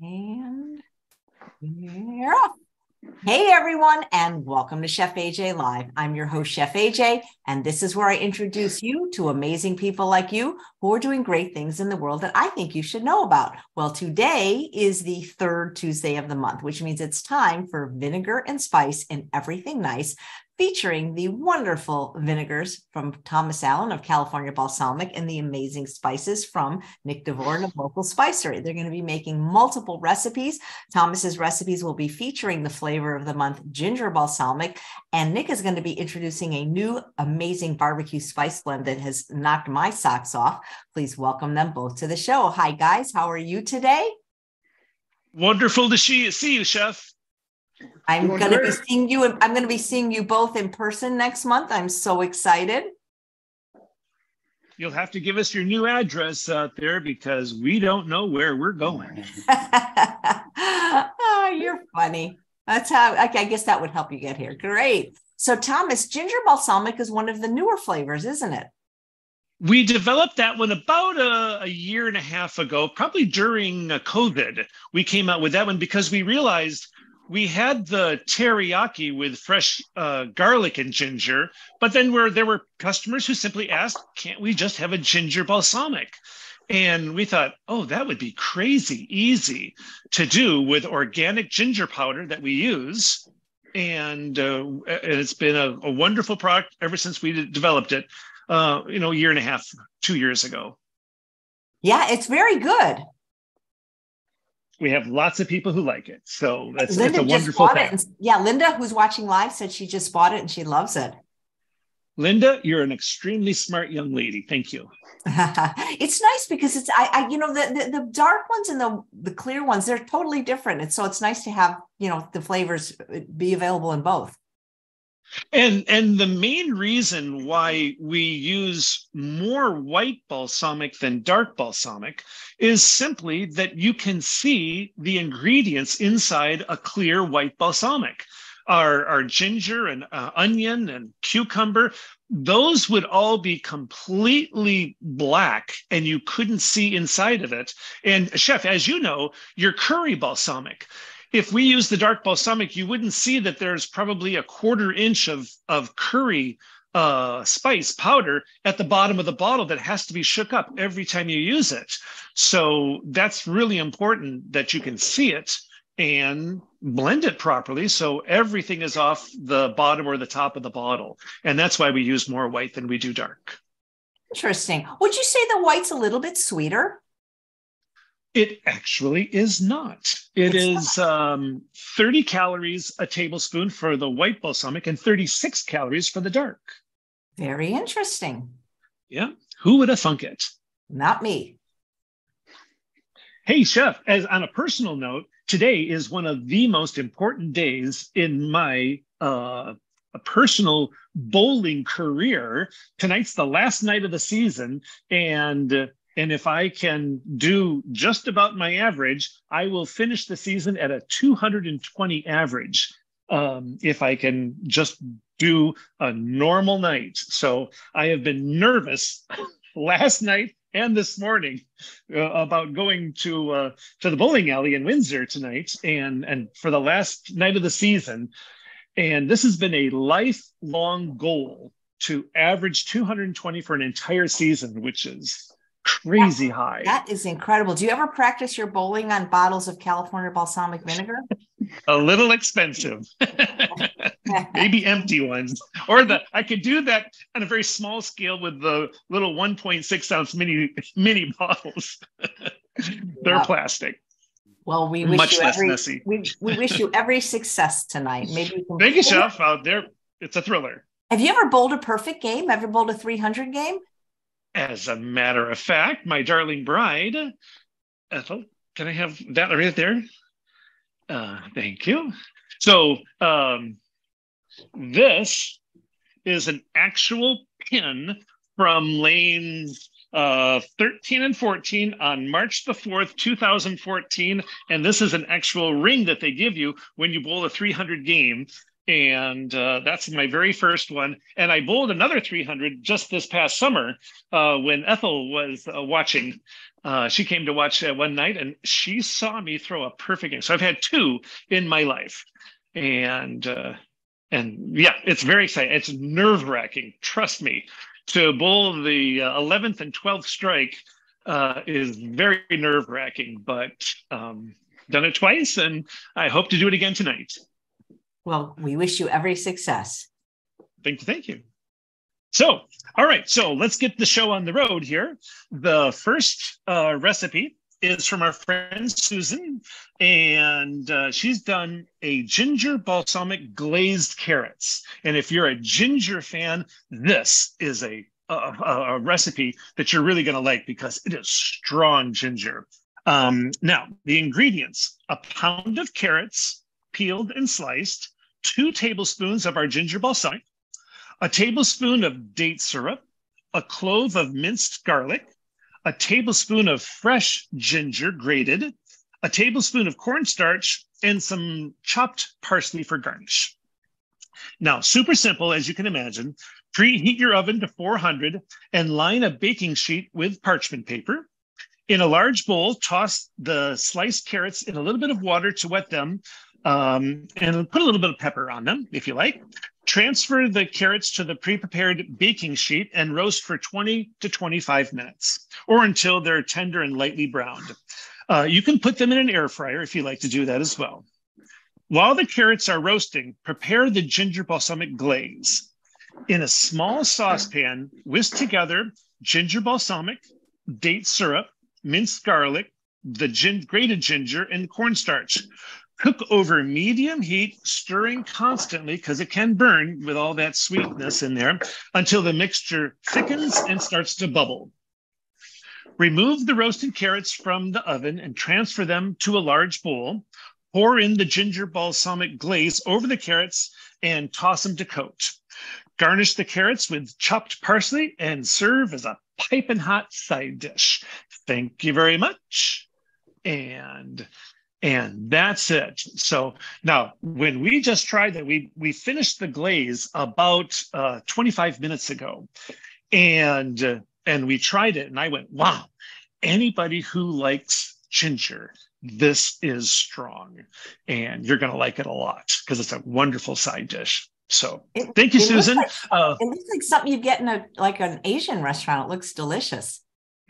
And you're off. Hey everyone, and welcome to Chef AJ Live. I'm your host, Chef AJ, and this is where I introduce you to amazing people like you who are doing great things in the world that I think you should know about. Well, today is the third Tuesday of the month, which means it's time for vinegar and spice and everything nice featuring the wonderful vinegars from Thomas Allen of California Balsamic and the amazing spices from Nick DeVoren of Local Spicery. They're going to be making multiple recipes. Thomas's recipes will be featuring the flavor of the month, ginger balsamic, and Nick is going to be introducing a new amazing barbecue spice blend that has knocked my socks off. Please welcome them both to the show. Hi, guys. How are you today? Wonderful to see you, see you, Chef. I'm going to be seeing you. I'm going to be seeing you both in person next month. I'm so excited. You'll have to give us your new address out there because we don't know where we're going. oh, you're funny. That's how. Okay, I guess that would help you get here. Great. So, Thomas, ginger balsamic is one of the newer flavors, isn't it? We developed that one about a, a, year and a half ago, probably during uh, COVID. We came out with that one because we realized we had the teriyaki with fresh uh, garlic and ginger, but then there were customers who simply asked, "Can't we just have a ginger balsamic?" And we thought, "Oh, that would be crazy easy to do with organic ginger powder that we use." And uh, it's been a, a, wonderful product ever since we developed it. Uh, you know, a year and a half, two years ago. Yeah, it's very good we have lots of people who like it. So that's, that's a wonderful thing. And, yeah, Linda, who's watching live, said she just bought it and she loves it. Linda, you're an extremely smart young lady. Thank you. it's nice because it's I, I you know the, the, the dark ones and the the clear ones they're totally different. And so it's nice to have you know the flavors uh, be available in both. And and the main reason why we use more white balsamic than dark balsamic is simply that you can see the ingredients inside a clear white balsamic. Our, our ginger and uh, onion and cucumber, those would all be completely black and you couldn't see inside of it. And chef, as you know, your curry balsamic, if we use the dark balsamic, you wouldn't see that there's probably a quarter inch of, of curry uh, spice powder at the bottom of the bottle that has to be shook up every time you use it. So that's really important that you can see it and blend it properly so everything is off the bottom or the top of the bottle. And that's why we use more white than we do dark. Interesting. Would you say the white's a little bit sweeter? It actually is not. It it's is not. Um, 30 calories a tablespoon for the white balsamic and 36 calories for the dark. Very interesting. Yeah. Who would have thunk it? Not me. Hey, chef, as on a personal note, today is one of the most important days in my uh, personal bowling career. Tonight's the last night of the season, and and if I can do just about my average, I will finish the season at a 220 average. Um, if I can just do a normal night. So I have been nervous last night and this morning uh, about going to uh, to the bowling alley in Windsor tonight and and for the last night of the season. And this has been a lifelong goal to average 220 for an entire season, which is crazy that, high. That is incredible. Do you ever practice your bowling on bottles of California balsamic vinegar? a little expensive. Maybe empty ones. Or the I could do that on a very small scale with the little 1.6 ounce mini mini bottles. They're yeah. plastic. Well, we wish Much you every, messy. We, we wish you every success tonight. Maybe you can Thank you, Chef. Out there, it's a thriller. Have you ever bowled a perfect game? Ever bowled a 300 game? As a matter of fact, my darling bride, Ethel, can I have that right there? Uh, thank you. So um, this is an actual pin from lanes uh, 13 and 14 on March the 4th, 2014. And this is an actual ring that they give you when you bowl a 300 game. And uh, that's my very first one. And I bowled another 300 just this past summer uh, when Ethel was uh, watching. Uh, she came to watch uh, one night, and she saw me throw a perfect game. So I've had two in my life, and uh, and yeah, it's very exciting. It's nerve wracking. Trust me, to bowl the 11th and 12th strike is very nerve wracking, but um, done it twice, and I hope to do it again tonight. Well, we wish you every success. Thank you. Thank you. So, all right. So let's get the show on the road here. The first uh, recipe is from our friend Susan, and uh, she's done a ginger balsamic glazed carrots. And if you're a ginger fan, this is a a, a recipe that you're really going to like because it is strong ginger. Um, now, the ingredients a pound of carrots, peeled and sliced, two tablespoons of our ginger balsamic, a tablespoon of date syrup, a clove of minced garlic, a tablespoon of fresh ginger grated, a tablespoon of cornstarch, and some chopped parsley for garnish. Now, super simple, as you can imagine. Preheat your oven to 400 and line a baking sheet with parchment paper. In a large bowl, toss the sliced carrots in a little bit of water to wet them um, and put a little bit of pepper on them if you like. Transfer the carrots to the pre-prepared baking sheet and roast for 20 to 25 minutes or until they're tender and lightly browned. Uh, you can put them in an air fryer if you like to do that as well. While the carrots are roasting, prepare the ginger balsamic glaze. In a small saucepan, whisk together ginger balsamic, date syrup, minced garlic, the gin- grated ginger, and cornstarch. Cook over medium heat, stirring constantly because it can burn with all that sweetness in there until the mixture thickens and starts to bubble. Remove the roasted carrots from the oven and transfer them to a large bowl. Pour in the ginger balsamic glaze over the carrots and toss them to coat. Garnish the carrots with chopped parsley and serve as a piping hot side dish. Thank you very much. And and that's it. So now when we just tried that we we finished the glaze about uh, 25 minutes ago. And uh, and we tried it and i went wow anybody who likes ginger this is strong. And you're going to like it a lot because it's a wonderful side dish. So it, thank you susan. like, uh, it looks like something you'd get in a like an asian restaurant. It looks delicious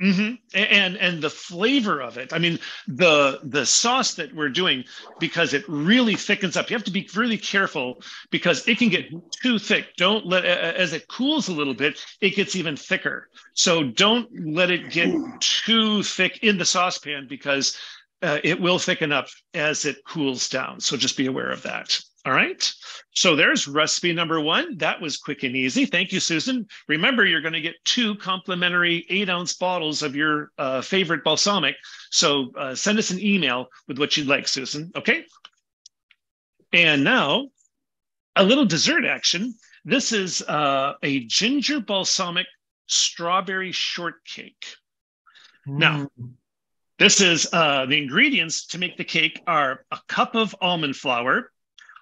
Mm-hmm. And and the flavor of it. I mean, the the sauce that we're doing because it really thickens up. You have to be really careful because it can get too thick. Don't let as it cools a little bit, it gets even thicker. So don't let it get too thick in the saucepan because uh, it will thicken up as it cools down. So just be aware of that. All right. So there's recipe number one. That was quick and easy. Thank you, Susan. Remember, you're going to get two complimentary eight ounce bottles of your uh, favorite balsamic. So uh, send us an email with what you'd like, Susan. Okay. And now a little dessert action. This is uh, a ginger balsamic strawberry shortcake. Mm. Now, this is uh, the ingredients to make the cake are a cup of almond flour,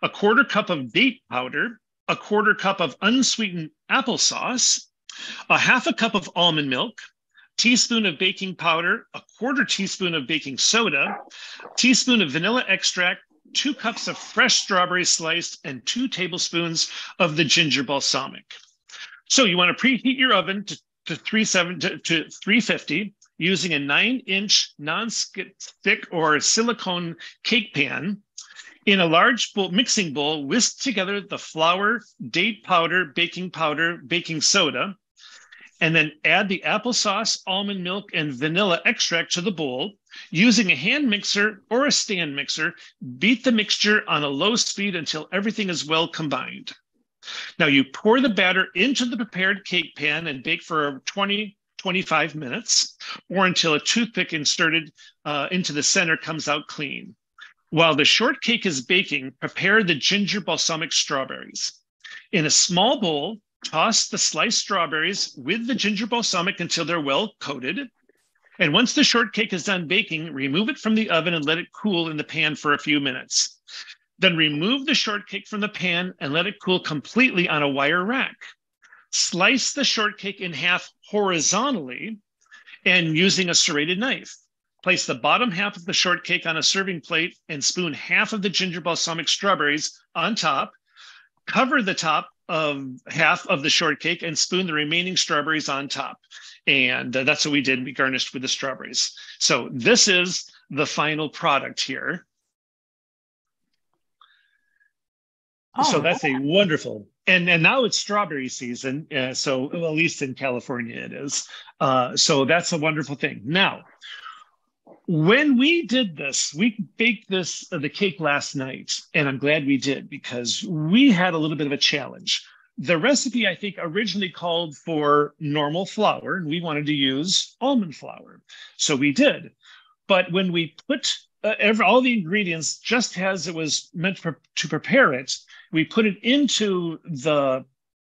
a quarter cup of date powder, a quarter cup of unsweetened applesauce, a half a cup of almond milk, teaspoon of baking powder, a quarter teaspoon of baking soda, teaspoon of vanilla extract, two cups of fresh strawberries sliced, and two tablespoons of the ginger balsamic. So you want to preheat your oven to, to, 37, to, to 350 using a nine inch non-stick or silicone cake pan in a large bowl, mixing bowl, whisk together the flour, date powder, baking powder, baking soda, and then add the applesauce, almond milk, and vanilla extract to the bowl. Using a hand mixer or a stand mixer, beat the mixture on a low speed until everything is well combined. Now you pour the batter into the prepared cake pan and bake for 20, 25 minutes, or until a toothpick inserted uh, into the center comes out clean. While the shortcake is baking, prepare the ginger balsamic strawberries. In a small bowl, toss the sliced strawberries with the ginger balsamic until they're well coated. And once the shortcake is done baking, remove it from the oven and let it cool in the pan for a few minutes. Then remove the shortcake from the pan and let it cool completely on a wire rack. Slice the shortcake in half horizontally and using a serrated knife. Place the bottom half of the shortcake on a serving plate and spoon half of the ginger balsamic strawberries on top. Cover the top of half of the shortcake and spoon the remaining strawberries on top. And uh, that's what we did. We garnished with the strawberries. So this is the final product here. Oh, so that's a wonderful and and now it's strawberry season uh, so well, at least in california it is uh, so that's a wonderful thing now when we did this we baked this uh, the cake last night and i'm glad we did because we had a little bit of a challenge the recipe i think originally called for normal flour and we wanted to use almond flour so we did but when we put uh, every, all the ingredients just as it was meant for, to prepare it we put it into the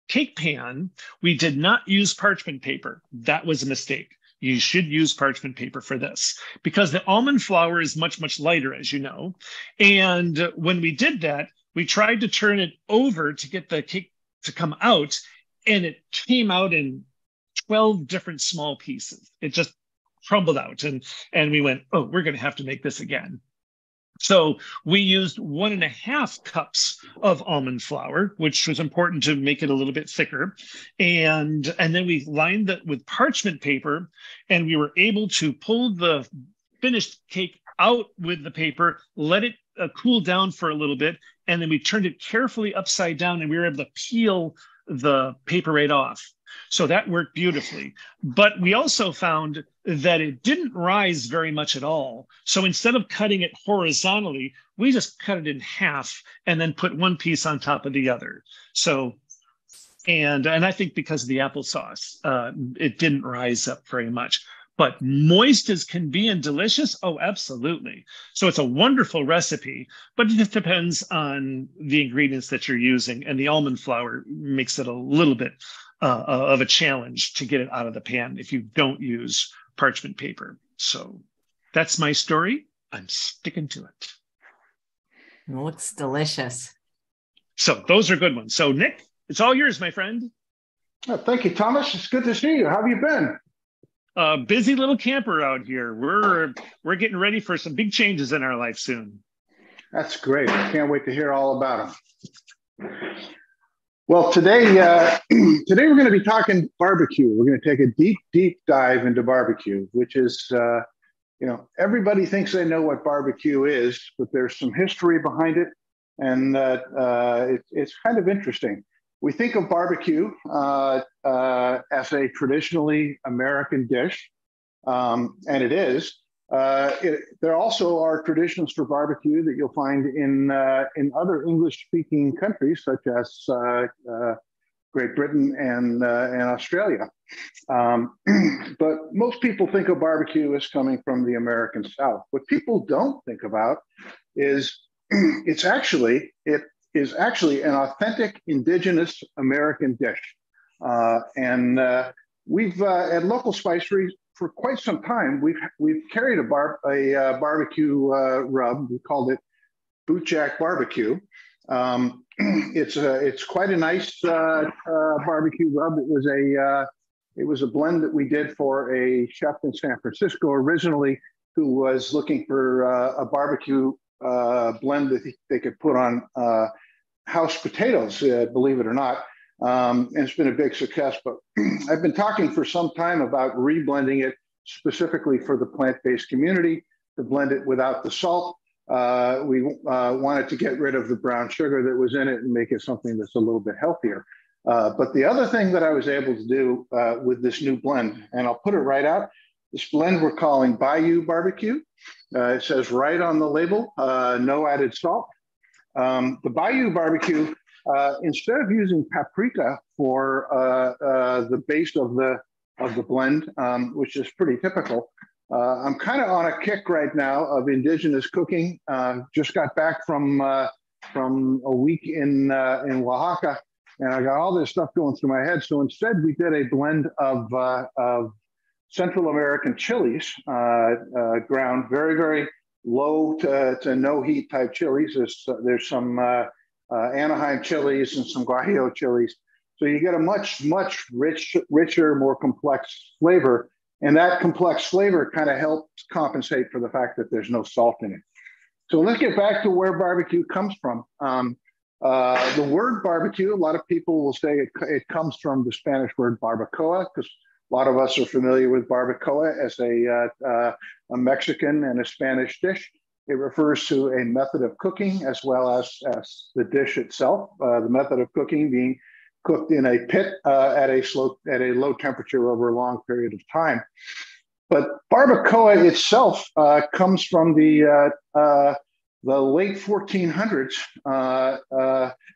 cake pan. We did not use parchment paper. That was a mistake. You should use parchment paper for this because the almond flour is much, much lighter, as you know. And when we did that, we tried to turn it over to get the cake to come out, and it came out in 12 different small pieces. It just crumbled out. And, and we went, oh, we're going to have to make this again. So we used one and a half cups of almond flour, which was important to make it a little bit thicker. And, and then we lined that with parchment paper and we were able to pull the finished cake out with the paper, let it uh, cool down for a little bit. And then we turned it carefully upside down and we were able to peel the paper right off. So that worked beautifully. But we also found that it didn't rise very much at all. So instead of cutting it horizontally, we just cut it in half and then put one piece on top of the other. So, and and I think because of the applesauce, uh, it didn't rise up very much. But moist as can be and delicious, oh, absolutely. So it's a wonderful recipe, but it depends on the ingredients that you're using. And the almond flour makes it a little bit uh, of a challenge to get it out of the pan if you don't use parchment paper. So that's my story. I'm sticking to it. it looks delicious. So those are good ones. So Nick, it's all yours, my friend. Oh, thank you, Thomas. It's good to see you. How have you been? A busy little camper out here. We're we're getting ready for some big changes in our life soon. That's great. I can't wait to hear all about them. Well, today, uh, today we're going to be talking barbecue. We're going to take a deep, deep dive into barbecue, which is, uh, you know, everybody thinks they know what barbecue is, but there's some history behind it, and uh, uh it, it's kind of interesting. We think of barbecue uh, uh, as a traditionally American dish, um, and it is. Uh, it, there also are traditions for barbecue that you'll find in uh, in other English-speaking countries, such as uh, uh Great Britain and uh, and Australia. Um, but most people think of barbecue as coming from the American South. What people don't think about is it's actually it is actually an authentic indigenous American dish, and we've at local spiceries for quite some time, we've we've carried a bar a uh, barbecue uh, rub. We called it Bootjack Barbecue. Um, it's a it's quite a nice uh, uh barbecue rub. It was a uh, it was a blend that we did for a chef in San Francisco originally, who was looking for uh, a barbecue blend that they could put on house potatoes. believe it or not. Um, and it's been a big success. But I've been talking for some time about reblending it specifically for the plant-based community to blend it without the salt. Uh, we uh, wanted to get rid of the brown sugar that was in it and make it something that's a little bit healthier. Uh, but the other thing that I was able to do uh, with this new blend, and I'll put it right out, this blend we're calling Bayou Barbecue. Uh, it says right on the label, uh, no added salt. Um, the Bayou Barbecue uh, instead of using paprika for uh, uh, the base of the of the blend, um, which is pretty typical, uh, I'm kind of on a kick right now of indigenous cooking. Just got back from from a week in in Oaxaca, and I got all this stuff going through my head. So instead, we did a blend of of Central American chilies, ground very very low to, to no heat type chilies. There's, there's some uh, uh, Anaheim chilies and some Guajillo chilies. So you get a much, much rich, richer, more complex flavor. And that complex flavor kind of helps compensate for the fact that there's no salt in it. So let's get back to where barbecue comes from. Um, uh, the word barbecue, a lot of people will say it, it comes from the Spanish word barbacoa because a lot of us are familiar with barbacoa as a, uh, uh, a Mexican and a Spanish dish. It refers to a method of cooking as well as, as the dish itself. Uh, the method of cooking being cooked in a pit uh, at a slow at a low temperature over a long period of time. But barbacoa itself uh, comes from the uh, the late 1400s.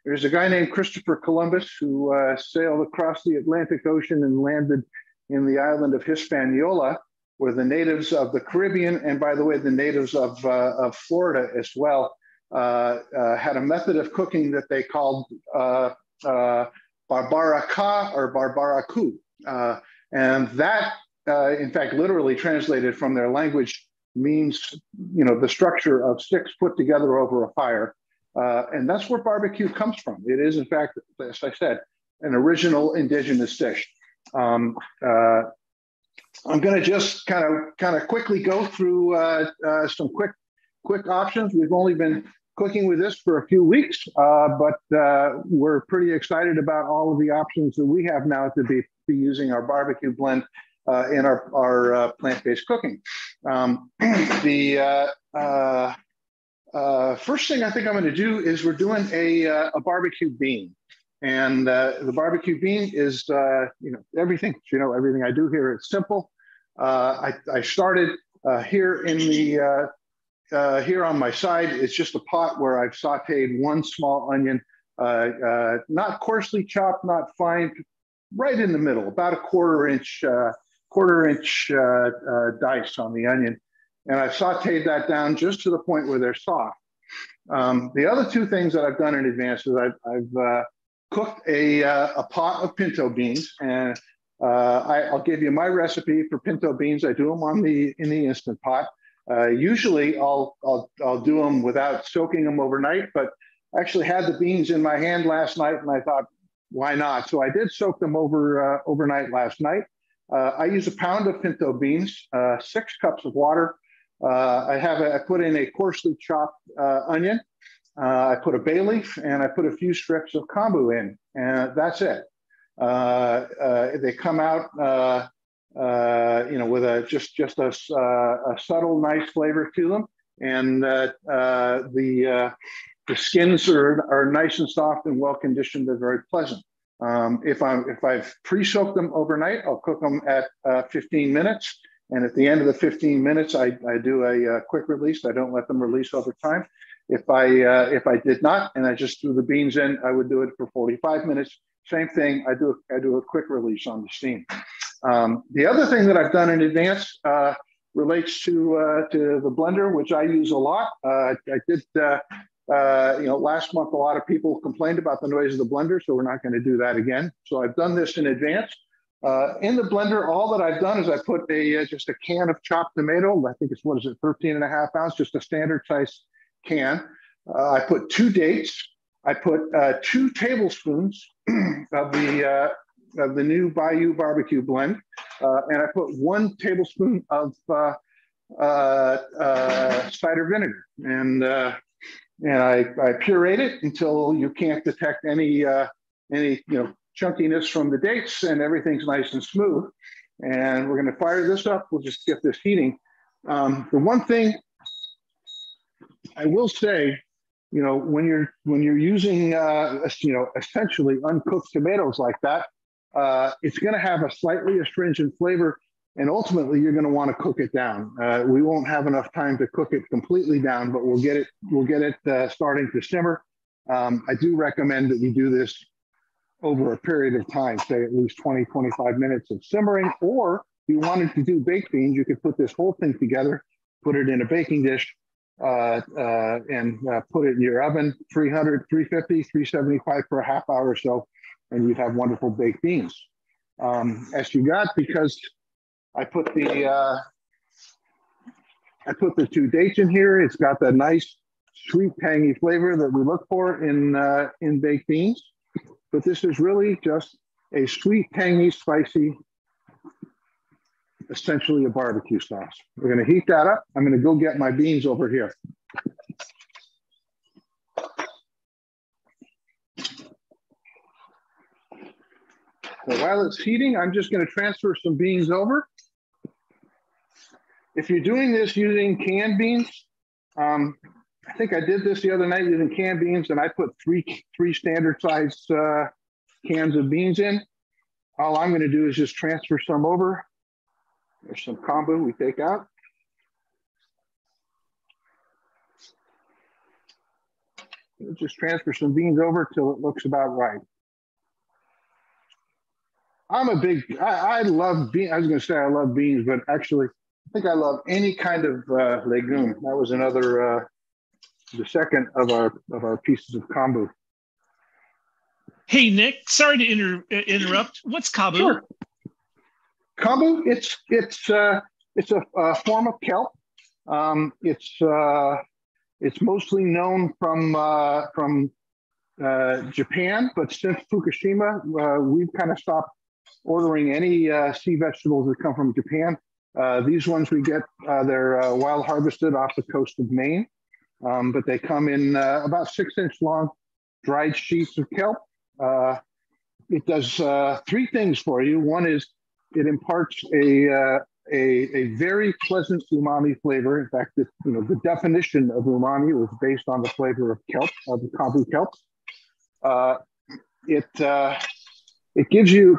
there's a guy named Christopher Columbus who sailed across the Atlantic Ocean and landed in the island of Hispaniola, where the natives of the Caribbean, and by the way, the natives of, uh, of Florida as well, uh, uh, had a method of cooking that they called uh, uh, barbaraca or barbaracu. Uh, and that, in fact, literally translated from their language means, you know, the structure of sticks put together over a fire. and that's where barbecue comes from. It is, in fact, as I said, an original indigenous dish. Um, uh, I'm going to just kind of kind of quickly go through uh, uh, some quick quick options. We've only been cooking with this for a few weeks, uh, but uh, we're pretty excited about all of the options that we have now to be, be using our barbecue blend uh, in our, our plant-based cooking. Um, the first thing I think I'm going to do is we're doing a, a barbecue bean. And uh, the barbecue bean is, uh, you know, everything, you know, everything I do here, it's simple. Uh, I, I, started uh, here in the, uh, uh, here on my side, it's just a pot where I've sauteed one small onion, not coarsely chopped, not fine, right in the middle, about a quarter inch, quarter inch dice on the onion. And I've sauteed that down just to the point where they're soft. Um, the other two things that I've done in advance is I've, I've cooked a, uh, a pot of pinto beans and uh, I, will give you my recipe for pinto beans. I do them on the in the instant pot. Uh, usually, I'll, I'll I'll do them without soaking them overnight. But I actually had the beans in my hand last night, and I thought, why not? So I did soak them over uh, overnight last night. Uh, I use a pound of pinto beans, uh, six cups of water. I have a, I put in a coarsely chopped onion, uh, I put a bay leaf and I put a few strips of kombu in, and that's it. Uh, uh, they come out, uh, uh, you know, with a just just a, uh, a, subtle, nice flavor to them, and the the skins are are nice and soft and well conditioned. They're very pleasant. Um, if I'm if I've pre-soaked them overnight, I'll cook them at 15 minutes. And at the end of the 15 minutes, I, I do a quick release. I don't let them release over time. If I uh, if I did not and I just threw the beans in, I would do it for 45 minutes. Same thing. I do I do a quick release on the steam. Um, the other thing that I've done in advance uh, relates to uh, to the blender, which I use a lot. Uh, I did. Uh, uh, you know, last month a lot of people complained about the noise of the blender, so we're not going to do that again. So I've done this in advance. Uh, in the blender, all that I've done is I put a uh, just a can of chopped tomato. I think it's what is it, 13 and a half ounce, just a standard size can. Uh, I put two dates. I put uh, two tablespoons of the uh, of the new Bayou barbecue blend, uh, and I put one tablespoon of uh, cider vinegar, and and I, I puree it until you can't detect any any you know chunkiness from the dates, and everything's nice and smooth. And we're going to fire this up. We'll just get this heating. Um, the one thing I will say, you know, when you're when you're using uh, you know essentially uncooked tomatoes like that, uh, it's going to have a slightly astringent flavor, and ultimately you're going to want to cook it down. Uh, we won't have enough time to cook it completely down, but we'll get it we'll get it uh, starting to simmer. Um, I do recommend that you do this over a period of time, say at least 20, 25 minutes of simmering, or if you wanted to do baked beans, you could put this whole thing together, put it in a baking dish, uh, uh, and uh, put it in your oven, 300, 350, 375 for a half hour or so, and you'd have wonderful baked beans. Um, as you got, because I put the, I put the two dates in here. It's got that nice sweet tangy flavor that we look for in uh, in baked beans. But this is really just a sweet, tangy, spicy, essentially a barbecue sauce. We're going to heat that up. I'm going to go get my beans over here. So while it's heating, I'm just going to transfer some beans over. If you're doing this using canned beans, um, I think I did this the other night using canned beans, and I put three three standard size uh, cans of beans in. All I'm going to do is just transfer some over. There's some kombu we take out. We'll just transfer some beans over till it looks about right. I'm a big, I, I love beans. I was going to say I love beans, but actually, I think I love any kind of uh, legume. That was another, uh, the second of our of our pieces of kombu. Hey Nick, sorry to inter- interrupt. What's kabu? Sure. Kombu, it's it's uh, it's a, a form of kelp. Um, it's uh, it's mostly known from uh, from uh, Japan, but since Fukushima, uh, we've kind of stopped ordering any uh, sea vegetables that come from Japan. These ones we get, they're wild harvested off the coast of Maine, um, but they come in about six inch long dried sheets of kelp. It does three things for you. One is it imparts a, a, a, very pleasant umami flavor. In fact, you know, the definition of umami was based on the flavor of kelp, of the kombu kelp. it, it gives you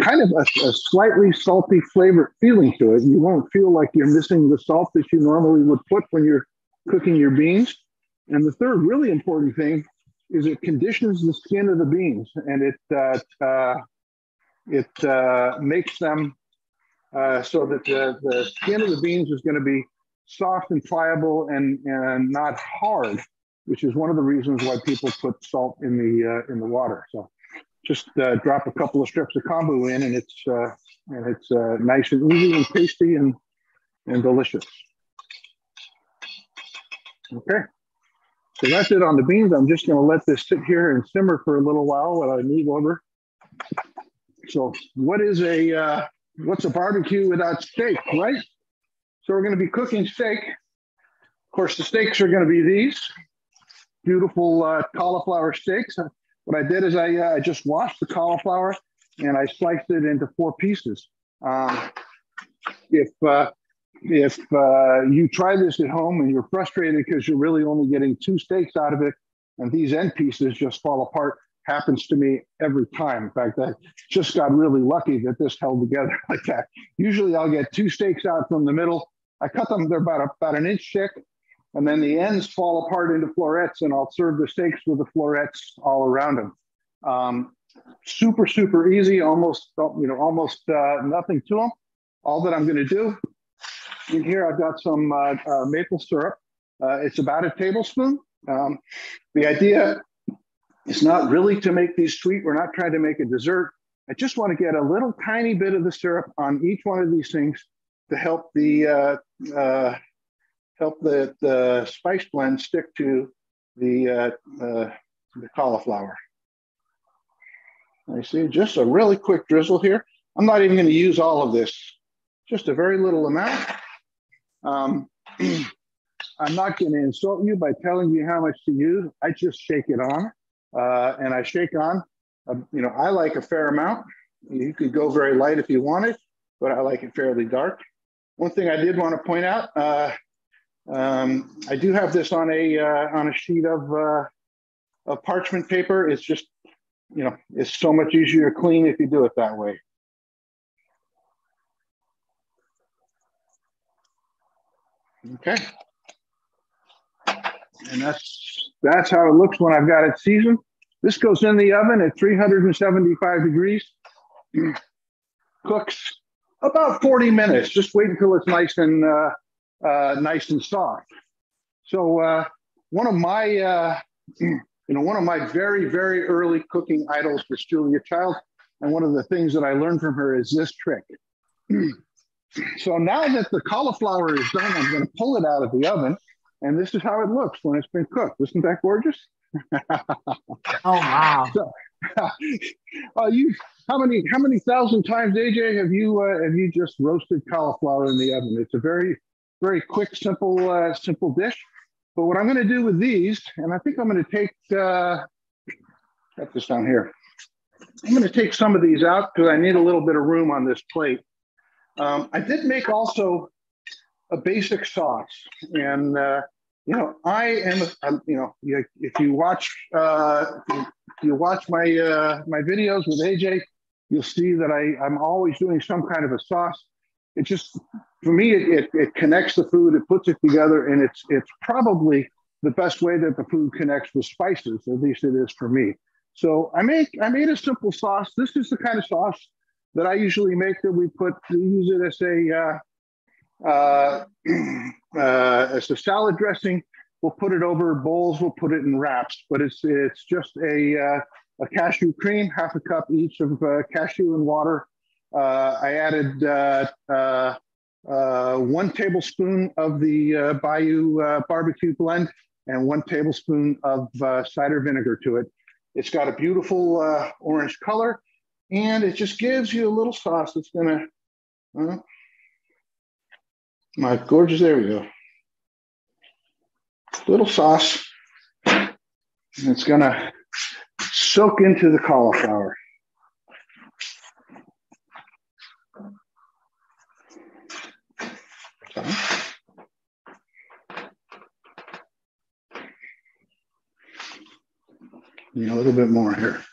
kind of a, a, slightly salty flavor feeling to it. You won't feel like you're missing the salt that you normally would put when you're cooking your beans. And the third really important thing is it conditions the skin of the beans and it uh, uh, it uh, makes them uh, so that the, the skin of the beans is going to be soft and pliable and, and not hard, which is one of the reasons why people put salt in the uh, in the water. So just uh, drop a couple of strips of kombu in, and it's uh, and it's uh, nice and easy and tasty and and delicious. Okay, so that's it on the beans. I'm just going to let this sit here and simmer for a little while while I move over. So, what is a uh, what's a barbecue without steak, right? So we're going to be cooking steak. Of course, the steaks are going to be these beautiful uh, cauliflower steaks. What I did is I, uh, I just washed the cauliflower and I sliced it into four pieces. Um, if uh, if uh, you try this at home and you're frustrated because you're really only getting two steaks out of it, and these end pieces just fall apart, happens to me every time. In fact, I just got really lucky that this held together like that. Usually, I'll get two steaks out from the middle. I cut them; they're about about an inch thick and then the ends fall apart into florets, and I'll serve the steaks with the florets all around them. Um, super, super easy, almost you know, almost uh, nothing to them. All that I'm going to do in here, I've got some uh, uh, maple syrup. Uh, it's about a tablespoon. Um, the idea is not really to make these sweet. We're not trying to make a dessert. I just want to get a little tiny bit of the syrup on each one of these things to help the uh, uh, help the, the spice blend stick to the, uh, uh, the cauliflower. I see just a really quick drizzle here. I'm not even going to use all of this, just a very little amount. Um, I'm not going to insult you by telling you how much to use. I just shake it on, uh, and I shake on. Uh, you know, I like a fair amount. You could go very light if you wanted, but I like it fairly dark. One thing I did want to point out, uh, um, I do have this on a uh, on a sheet of uh, of parchment paper. It's just you know it's so much easier to clean if you do it that way. Okay, and that's that's how it looks when I've got it seasoned. This goes in the oven at 375 degrees. Cooks about 40 minutes. Just wait until it's nice and uh, uh, nice and soft. So uh, one of my, uh, you know, one of my very, very early cooking idols was Julia Child. And one of the things that I learned from her is this trick. so now that the cauliflower is done, I'm going to pull it out of the oven, and this is how it looks when it's been cooked. Isn't that gorgeous? oh wow! So, uh, you how many how many thousand times, AJ, have you uh, have you just roasted cauliflower in the oven? It's a very very quick, simple uh, simple dish. But what I'm going to do with these, and I think I'm going to take uh, got this down here. I'm going to take some of these out because I need a little bit of room on this plate. Um, I did make also a basic sauce, and uh, you know, I am, a, you know, if you watch, uh, you watch my uh, my videos with AJ, you'll see that I I'm always doing some kind of a sauce. It just for me, it, it, it connects the food, it puts it together, and it's it's probably the best way that the food connects with spices. At least it is for me. So I make I made a simple sauce. This is the kind of sauce that I usually make that we put we use it as a uh, uh, uh, as a salad dressing. We'll put it over bowls. We'll put it in wraps. But it's it's just a uh, a cashew cream, half a cup each of uh, cashew and water. Uh, I added one tablespoon of the Bayou barbecue blend and one tablespoon of cider vinegar to it. It's got a beautiful orange color and it just gives you a little sauce that's gonna, uh, my gorgeous, there we go. Little sauce, and it's gonna soak into the cauliflower. Know, a little bit more here.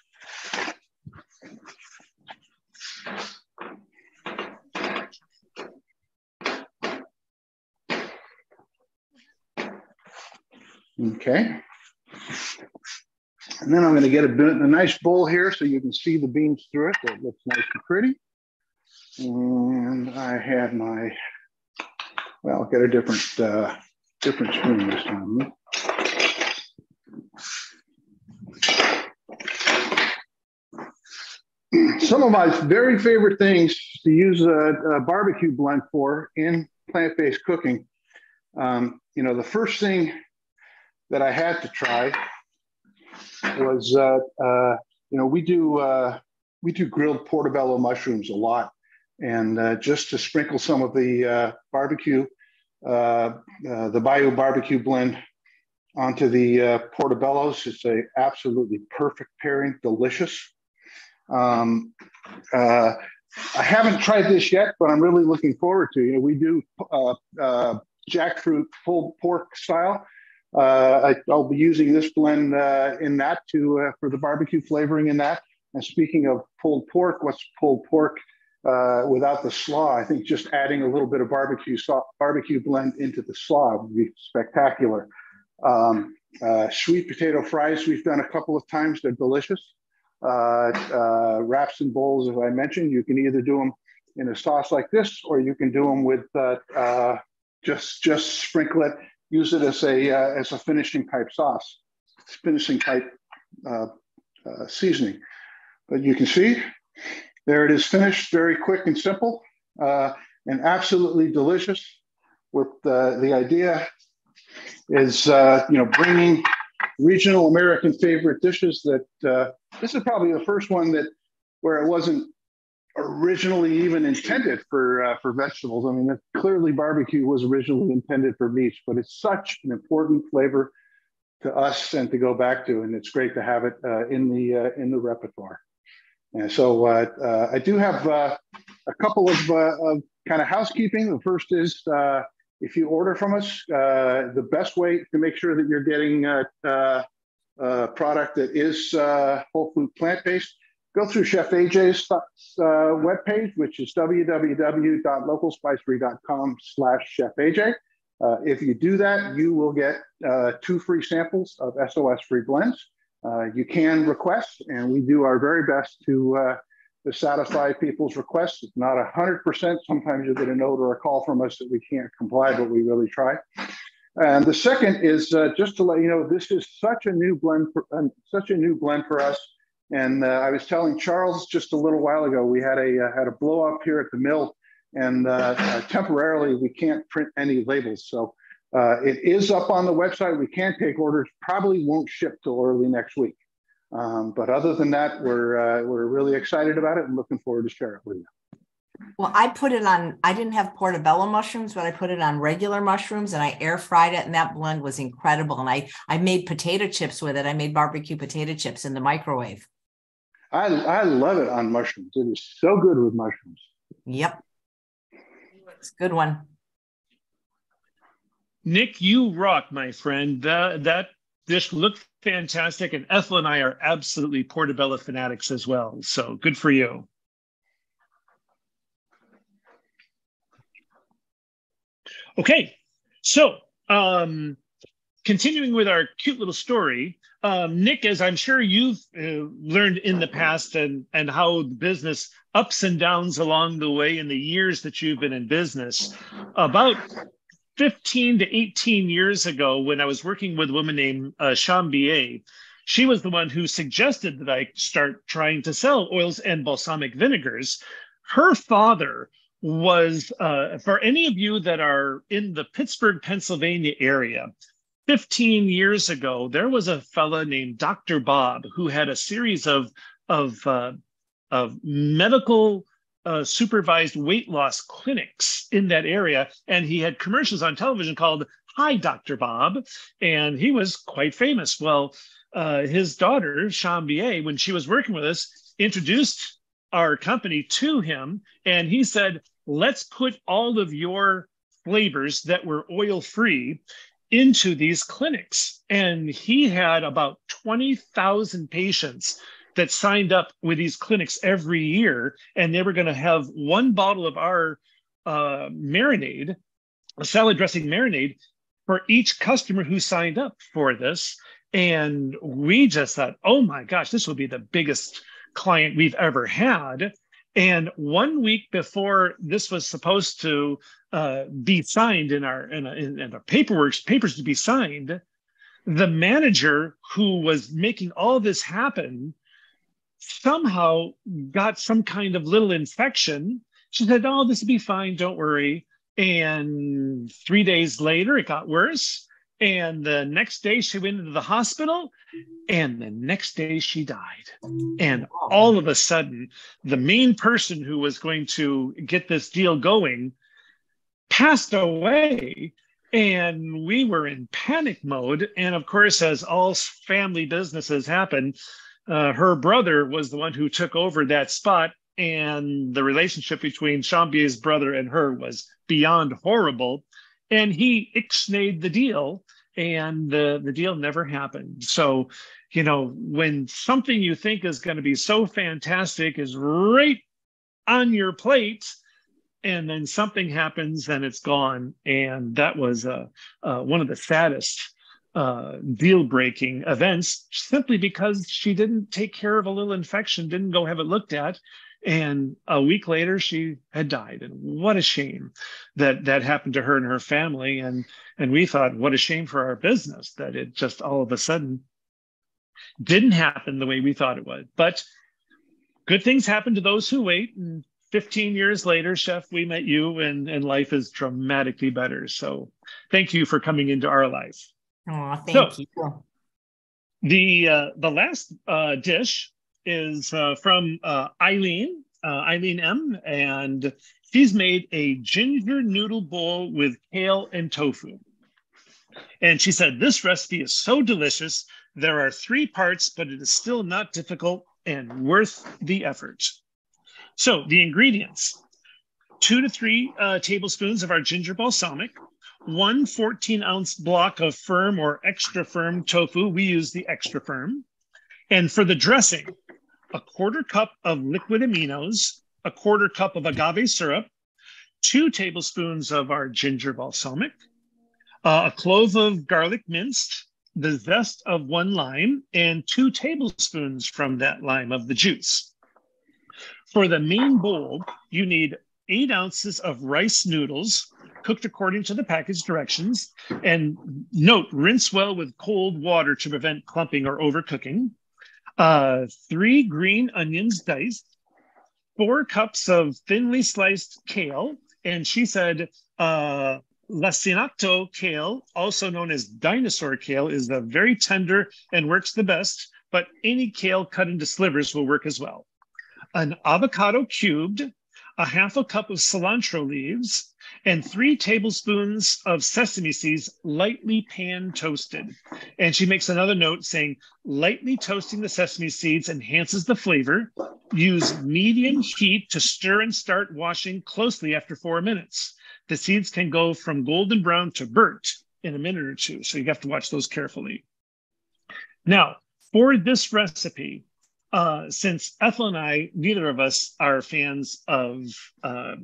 Okay. And then I'm going to get a, a nice bowl here so you can see the beans through it. That looks nice and pretty. And I had my, well, I'll get a different, uh, different spoon this time. Some of my very favorite things to use a, a barbecue blend for in plant-based cooking. Um, you know, the first thing that I had to try was, uh, uh, you know, we do uh, we do grilled portobello mushrooms a lot, and uh, just to sprinkle some of the uh, barbecue, uh, the Bayou barbecue blend onto the portobellos, it's a absolutely perfect pairing, delicious. Um, I haven't tried this yet, but I'm really looking forward to. You know, we do jackfruit pulled pork style I, will be using this blend uh, in that to uh, for the barbecue flavoring in that. And speaking of pulled pork, what's pulled pork uh, without the slaw? I think just adding a little bit of barbecue barbecue blend into the slaw would be spectacular. Um, uh, sweet potato fries we've done a couple of times. They're delicious. Uh, wraps and bowls, as I mentioned, you can either do them in a sauce like this, or you can do them with just just sprinkle it use it as a uh, as a finishing type sauce, finishing type uh, uh, seasoning. But you can see there it is finished, very quick and simple, uh, and absolutely delicious. With uh, the idea is uh, you know bringing regional American favorite dishes. That this is probably the first one that where it wasn't originally even intended for uh, for vegetables. I mean, clearly barbecue was originally intended for meat, but it's such an important flavor to us and to go back to, and it's great to have it uh, in the uh, in the repertoire. And so uh, uh, I do have uh, a couple of, of kind of housekeeping. The first is if you order from us, the best way to make sure that you're getting a product that is whole food plant based go through Chef AJ's uh, webpage, which is www.localspicery.com slash Chef AJ. Uh, if you do that, you will get uh, two free samples of SOS free blends. Uh, you can request, and we do our very best to, uh, to satisfy people's requests. It's not 100%. Sometimes you'll get a note or a call from us that we can't comply, but we really try. And the second is uh, just to let you know, this is such a new blend, for, such a new blend for us. And uh, I was telling Charles just a little while ago, we had a uh, had a blow up here at the mill and uh, uh, temporarily we can't print any labels. So uh, it is up on the website. We can take orders. Probably won't ship till early next week. Um, but other than that, we're uh, we're really excited about it and looking forward to share it with you. Well, I put it on, I didn't have portobello mushrooms, but I put it on regular mushrooms and I air fried it. And that blend was incredible. And I, I made potato chips with it. I made barbecue potato chips in the microwave. I, I love it on mushrooms. It is so good with mushrooms. Yep. It's a good one. Nick, you rock, my friend. That, that dish looked fantastic. And Ethel and I are absolutely portobello fanatics as well. So good for you. Okay, so um, continuing with our cute little story, um, Nick, as I'm sure you've uh, learned in the past and, and how the business ups and downs along the way in the years that you've been in business, about 15 to 18 years ago, when I was working with a woman named uh, Chambier, she was the one who suggested that I start trying to sell oils and balsamic vinegars. Her father was uh, for any of you that are in the Pittsburgh, Pennsylvania area, 15 years ago, there was a fella named Dr. Bob who had a series of, of, uh, of medical uh, supervised weight loss clinics in that area. And he had commercials on television called Hi, Dr. Bob. And he was quite famous. Well, uh, his daughter, Chambier, when she was working with us, introduced our company to him and he said, let's put all of your flavors that were oil free into these clinics. And he had about 20,000 patients that signed up with these clinics every year. And they were going to have one bottle of our uh, marinade, a salad dressing marinade, for each customer who signed up for this. And we just thought, oh my gosh, this will be the biggest client we've ever had. And one week before this was supposed to uh, be signed in our in, in, in our paperwork papers to be signed, the manager who was making all this happen somehow got some kind of little infection. She said, "Oh, this will be fine. Don't worry." And three days later, it got worse. And the next day she went into the hospital, and the next day she died. And all of a sudden, the main person who was going to get this deal going passed away. And we were in panic mode. And of course, as all family businesses happen, uh, her brother was the one who took over that spot. And the relationship between Chambier's brother and her was beyond horrible and he ixnayed the deal and the, the deal never happened. So, you know, when something you think is going to be so fantastic is right on your plate, and then something happens and it's gone. And that was uh, uh, one of the saddest uh, deal breaking events simply because she didn't take care of a little infection, didn't go have it looked at and a week later she had died. And what a shame that that happened to her and her family. And and we thought what a shame for our business that it just all of a sudden didn't happen the way we thought it would. But good things happen to those who wait. And 15 years later chef we met you and and life is dramatically better. So thank you for coming into our life. Oh thank so, you. the uh, the last uh, dish is uh, from uh, Eileen, uh, Eileen M, and she's made a ginger noodle bowl with kale and tofu. And she said, This recipe is so delicious. There are three parts, but it is still not difficult and worth the effort. So, the ingredients two to three uh, tablespoons of our ginger balsamic, one 14 ounce block of firm or extra firm tofu. We use the extra firm. And for the dressing, a quarter cup of liquid aminos, a quarter cup of agave syrup, two tablespoons of our ginger balsamic, uh, a clove of garlic minced, the zest of one lime, and two tablespoons from that lime of the juice. For the main bowl, you need eight ounces of rice noodles cooked according to the package directions. And note, rinse well with cold water to prevent clumping or overcooking uh, three green onions diced, four cups of thinly sliced kale. And she said, uh, Lacinato kale, also known as dinosaur kale, is the very tender and works the best, but any kale cut into slivers will work as well. An avocado cubed, a half a cup of cilantro leaves, and three tablespoons of sesame seeds lightly pan toasted. And she makes another note saying, lightly toasting the sesame seeds enhances the flavor. Use medium heat to stir and start washing closely after four minutes. The seeds can go from golden brown to burnt in a minute or two. So you have to watch those carefully. Now, for this recipe, uh, since Ethel and I, neither of us are fans of, uh,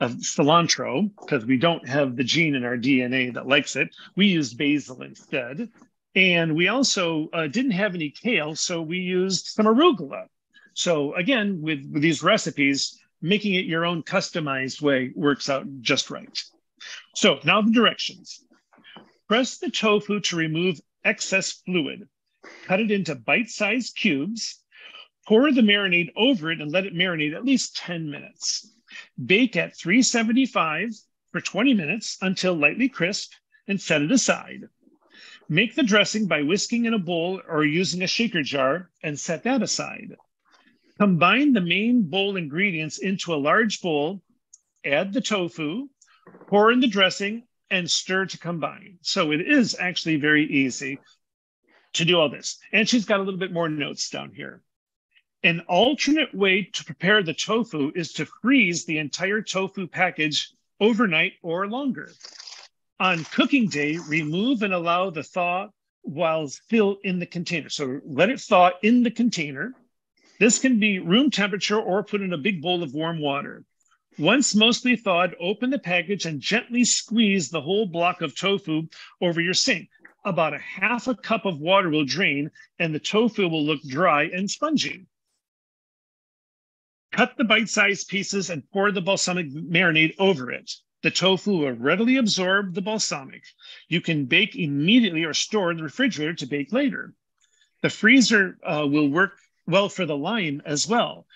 of cilantro because we don't have the gene in our DNA that likes it, we used basil instead. And we also uh, didn't have any kale, so we used some arugula. So again, with, with these recipes, making it your own customized way works out just right. So now the directions. Press the tofu to remove excess fluid. Cut it into bite-sized cubes Pour the marinade over it and let it marinate at least 10 minutes. Bake at 375 for 20 minutes until lightly crisp and set it aside. Make the dressing by whisking in a bowl or using a shaker jar and set that aside. Combine the main bowl ingredients into a large bowl, add the tofu, pour in the dressing, and stir to combine. So it is actually very easy to do all this. And she's got a little bit more notes down here. An alternate way to prepare the tofu is to freeze the entire tofu package overnight or longer. On cooking day, remove and allow the thaw while still in the container. So let it thaw in the container. This can be room temperature or put in a big bowl of warm water. Once mostly thawed, open the package and gently squeeze the whole block of tofu over your sink. About a half a cup of water will drain and the tofu will look dry and spongy. Cut the bite-sized pieces and pour the balsamic marinade over it. The tofu will readily absorb the balsamic. You can bake immediately or store in the refrigerator to bake later. The freezer uh, will work well for the lime as well.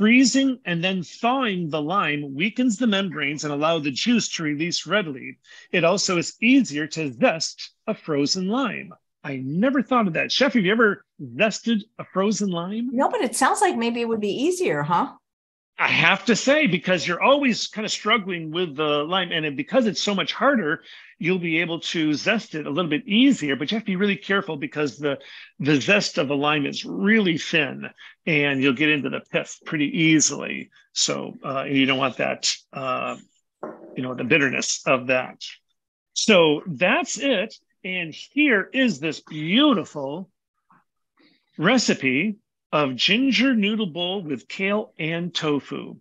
Freezing and then thawing the lime weakens the membranes and allow the juice to release readily. It also is easier to zest a frozen lime. I never thought of that. Chef, have you ever zested a frozen lime? No, but it sounds like maybe it would be easier, huh? I have to say, because you're always kind of struggling with the lime, and because it's so much harder, you'll be able to zest it a little bit easier. But you have to be really careful because the the zest of the lime is really thin, and you'll get into the pith pretty easily. So uh, you don't want that, uh, you know, the bitterness of that. So that's it. And here is this beautiful recipe of ginger noodle bowl with kale and tofu.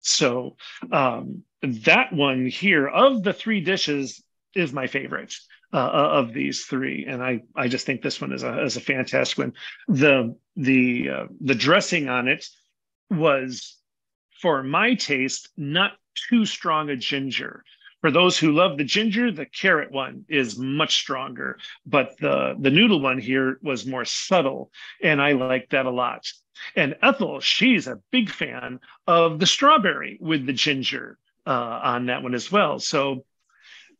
So um, that one here of the three dishes is my favorite uh, uh, of these three, and I I just think this one is a is a fantastic one. The the uh, the dressing on it was, for my taste, not too strong a ginger. For those who love the ginger, the carrot one is much stronger, but the, the noodle one here was more subtle, and I like that a lot. And Ethel, she's a big fan of the strawberry with the ginger uh, on that one as well. So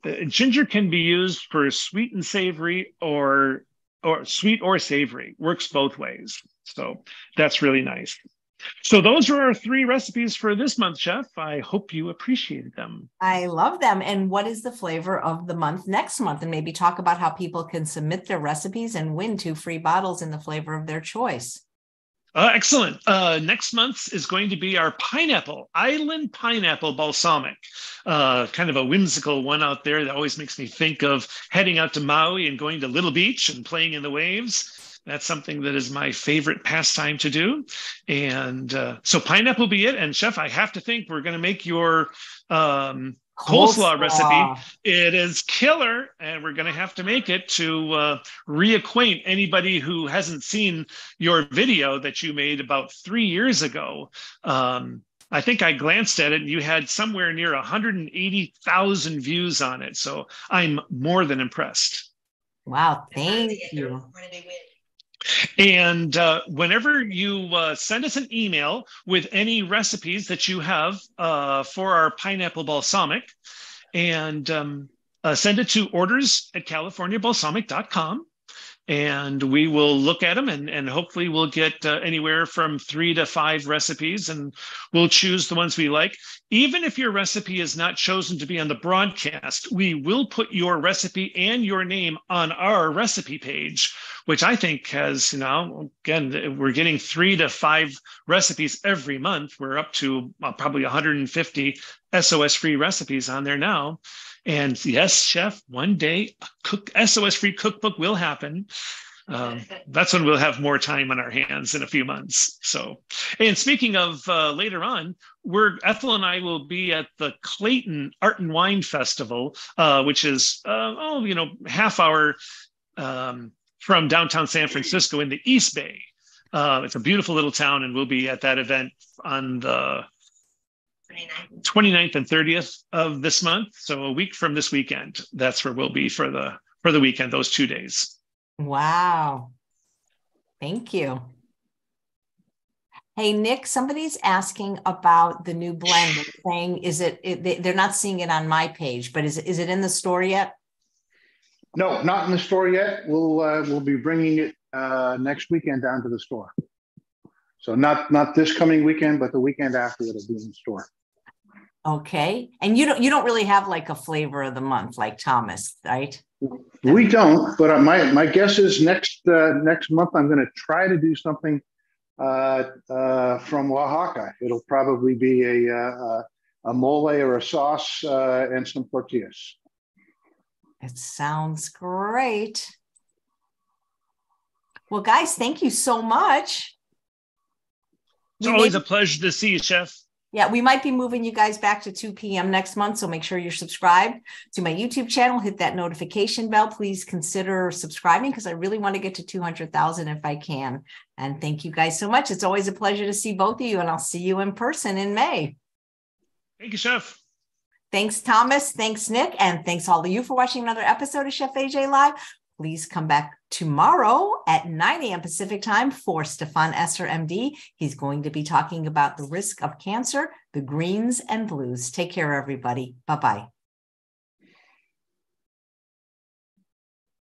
uh, ginger can be used for sweet and savory or or sweet or savory works both ways so that's really nice so those are our three recipes for this month, Chef. I hope you appreciated them. I love them. And what is the flavor of the month next month? And maybe talk about how people can submit their recipes and win two free bottles in the flavor of their choice. Uh, excellent. Uh, next month is going to be our pineapple, island pineapple balsamic. Uh, kind of a whimsical one out there that always makes me think of heading out to Maui and going to Little Beach and playing in the waves. That's something that is my favorite pastime to do. And uh, so pineapple will be it. And chef, I have to think we're going to make your um, coleslaw, coleslaw, recipe. It is killer, and we're going to have to make it to uh, reacquaint anybody who hasn't seen your video that you made about three years ago. Um, I think I glanced at it and you had somewhere near 180,000 views on it. So I'm more than impressed. Wow, thank you. And uh, whenever you uh, send us an email with any recipes that you have uh, for our pineapple balsamic, and um, uh, send it to orders at californiabalsamic.com and we will look at them and, and hopefully we'll get uh, anywhere from three to five recipes and we'll choose the ones we like. Even if your recipe is not chosen to be on the broadcast we will put your recipe and your name on our recipe page which i think has you know again we're getting three to five recipes every month. We're up to uh, probably 150 sos free recipes on there now and yes, chef, one day a cook SOS free cookbook will happen. Um, that's when we'll have more time on our hands in a few months. So, and speaking of uh, later on, we're Ethel and I will be at the Clayton Art and Wine Festival, uh, which is uh, oh you know half hour um, from downtown San Francisco in the East Bay. Uh, it's a beautiful little town, and we'll be at that event on the 29th and 30th of this month. So a week from this weekend, that's where we'll be for the for the weekend, those two days. Wow. Thank you. Hey Nick, somebody's asking about the new blend. They're saying, is it, it? They're not seeing it on my page, but is is it in the store yet? No, not in the store yet. We'll uh, we'll be bringing it uh, next weekend down to the store. So not not this coming weekend, but the weekend after it'll be in the store. Okay. And you don't you don't really have like a flavor of the month like Thomas, right? We don't, but my my guess is next uh, next month I'm going to try to do something uh, uh, from Oaxaca. It'll probably be a uh, a, a mole or a sauce uh, and some tortillas. It sounds great. Well, guys, thank you so much. It's always a pleasure to see you, Chef. Yeah, we might be moving you guys back to 2 p.m. next month. So make sure you're subscribed to my YouTube channel. Hit that notification bell. Please consider subscribing because I really want to get to 200,000 if I can. And thank you guys so much. It's always a pleasure to see both of you, and I'll see you in person in May. Thank you, Chef. Thanks, Thomas. Thanks, Nick. And thanks all of you for watching another episode of Chef AJ Live. Please come back tomorrow at 9 a.m. Pacific time for Stefan Esser, MD. He's going to be talking about the risk of cancer, the greens and blues. Take care, everybody. Bye bye.